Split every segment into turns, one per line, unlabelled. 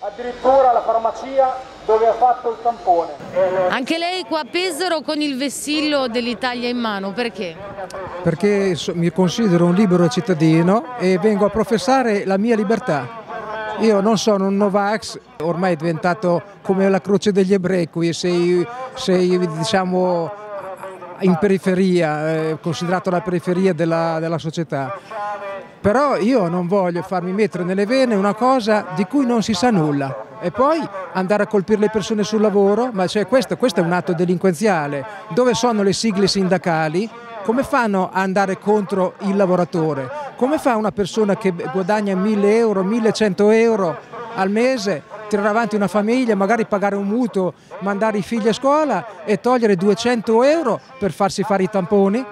Addirittura la farmacia dove ha fatto il tampone.
Anche lei qua a Pesaro con il vessillo dell'Italia in mano, perché?
Perché mi considero un libero cittadino e vengo a professare la mia libertà. Io non sono un Novax, ormai è diventato come la croce degli ebrei, qui sei, sei diciamo in periferia, eh, considerato la periferia della, della società. Però io non voglio farmi mettere nelle vene una cosa di cui non si sa nulla e poi andare a colpire le persone sul lavoro, ma cioè questo, questo è un atto delinquenziale. Dove sono le sigle sindacali? Come fanno ad andare contro il lavoratore? Come fa una persona che guadagna 1000 euro, 1100 euro al mese tirare avanti una famiglia, magari pagare un mutuo, mandare i figli a scuola e togliere 200 euro per farsi fare i tamponi?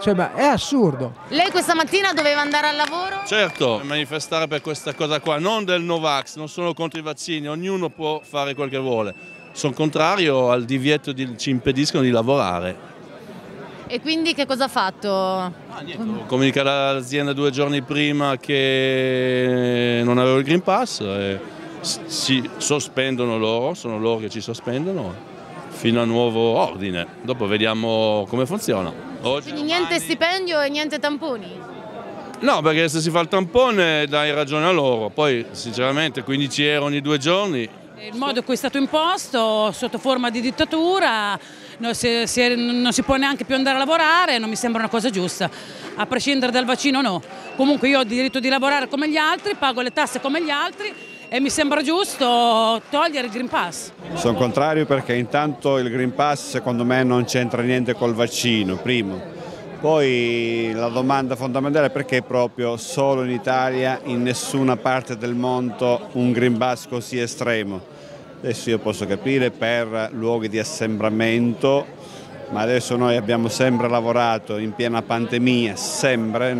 Cioè, ma è assurdo.
Lei questa mattina doveva andare al lavoro?
Certo, manifestare per questa cosa qua, non del Novax, non sono contro i vaccini, ognuno può fare quel che vuole. Sono contrario al divieto che ci impediscono di lavorare.
E quindi che cosa ha fatto? Ah,
niente, comunicare all'azienda due giorni prima che non avevo il Green Pass e si sospendono loro, sono loro che ci sospendono fino a nuovo ordine. Dopo vediamo come funziona.
Oggi, Quindi niente stipendio e niente tamponi?
No, perché se si fa il tampone dai ragione a loro, poi sinceramente 15 euro ogni due giorni.
Il modo in cui è stato imposto, sotto forma di dittatura, non si, si, non si può neanche più andare a lavorare, non mi sembra una cosa giusta, a prescindere dal vaccino no. Comunque io ho il diritto di lavorare come gli altri, pago le tasse come gli altri e mi sembra giusto togliere il Green Pass.
Sono contrario perché intanto il Green Pass secondo me non c'entra niente col vaccino, primo. Poi la domanda fondamentale è perché proprio solo in Italia, in nessuna parte del mondo, un Green Pass così estremo. Adesso io posso capire per luoghi di assembramento, ma adesso noi abbiamo sempre lavorato in piena pandemia, sempre,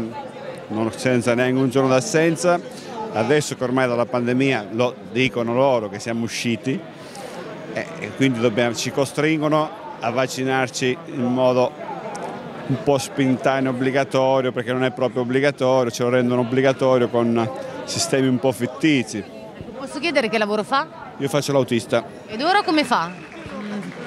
senza neanche un giorno d'assenza Adesso che ormai dalla pandemia lo dicono loro che siamo usciti e quindi dobbiamo, ci costringono a vaccinarci in modo un po' spintaneo obbligatorio perché non è proprio obbligatorio, ce lo rendono obbligatorio con sistemi un po' fittizi.
Posso chiedere che lavoro fa?
Io faccio l'autista.
Ed ora come fa?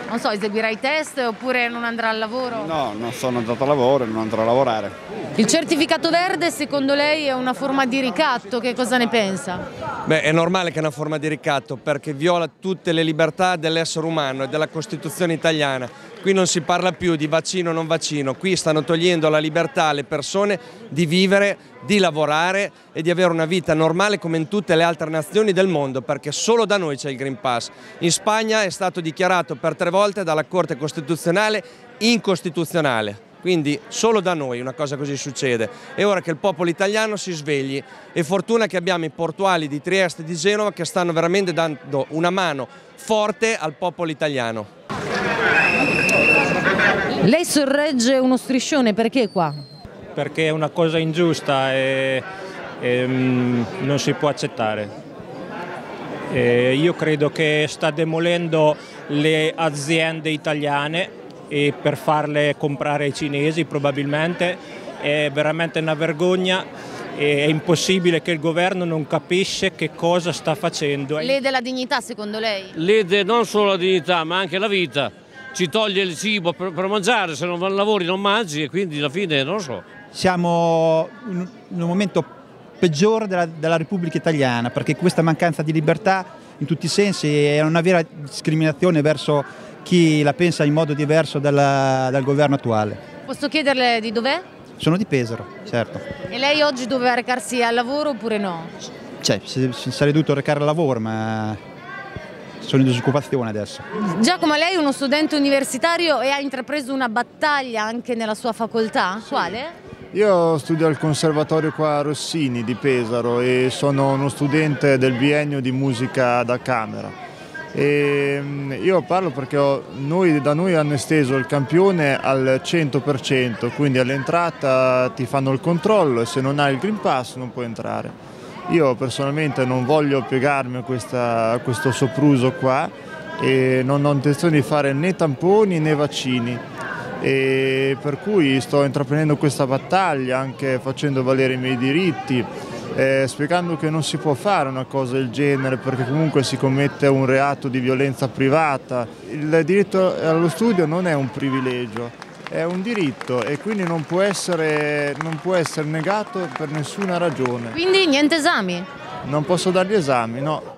Non so, eseguirà i test oppure non andrà al lavoro?
No, non sono andato a lavoro e non andrò a lavorare.
Il certificato verde secondo lei è una forma di ricatto, che cosa ne pensa?
Beh, è normale che è una forma di ricatto perché viola tutte le libertà dell'essere umano e della Costituzione italiana. Qui non si parla più di vaccino o non vaccino, qui stanno togliendo la libertà alle persone di vivere, di lavorare e di avere una vita normale come in tutte le altre nazioni del mondo perché solo da noi c'è il Green Pass. In Spagna è stato dichiarato per tre volte dalla Corte Costituzionale incostituzionale. Quindi solo da noi una cosa così succede. È ora che il popolo italiano si svegli e fortuna che abbiamo i portuali di Trieste e di Genova che stanno veramente dando una mano forte al popolo italiano.
Lei sorregge uno striscione, perché qua?
Perché è una cosa ingiusta e, e mm, non si può accettare. E io credo che sta demolendo le aziende italiane e per farle comprare ai cinesi probabilmente è veramente una vergogna è impossibile che il governo non capisce che cosa sta facendo.
Lede la dignità secondo lei?
Lede non solo la dignità ma anche la vita ci toglie il cibo per, per mangiare, se non lavori non mangi e quindi alla fine non lo so.
Siamo in un momento peggiore della, della Repubblica Italiana perché questa mancanza di libertà in tutti i sensi è una vera discriminazione verso chi la pensa in modo diverso dalla, dal governo attuale.
Posso chiederle di dov'è?
Sono di Pesaro, certo.
E lei oggi doveva recarsi al lavoro oppure no?
Cioè, si, si sarebbe dovuto recare al lavoro, ma sono in disoccupazione adesso.
Giacomo, lei è uno studente universitario e ha intrapreso una battaglia anche nella sua facoltà? Quale?
Io studio al Conservatorio qua a Rossini di Pesaro e sono uno studente del biennio di musica da camera. E mm, io parlo perché noi, da noi hanno esteso il campione al 100%, quindi all'entrata ti fanno il controllo e se non hai il Green Pass non puoi entrare. Io personalmente non voglio piegarmi a, questa, a questo sopruso qua e non ho intenzione di fare né tamponi né vaccini e per cui sto intraprendendo questa battaglia anche facendo valere i miei diritti eh, spiegando che non si può fare una cosa del genere perché comunque si commette un reato di violenza privata. Il diritto allo studio non è un privilegio, è un diritto e quindi non può essere, non può essere negato per nessuna ragione.
Quindi niente esami?
Non posso dargli esami, no.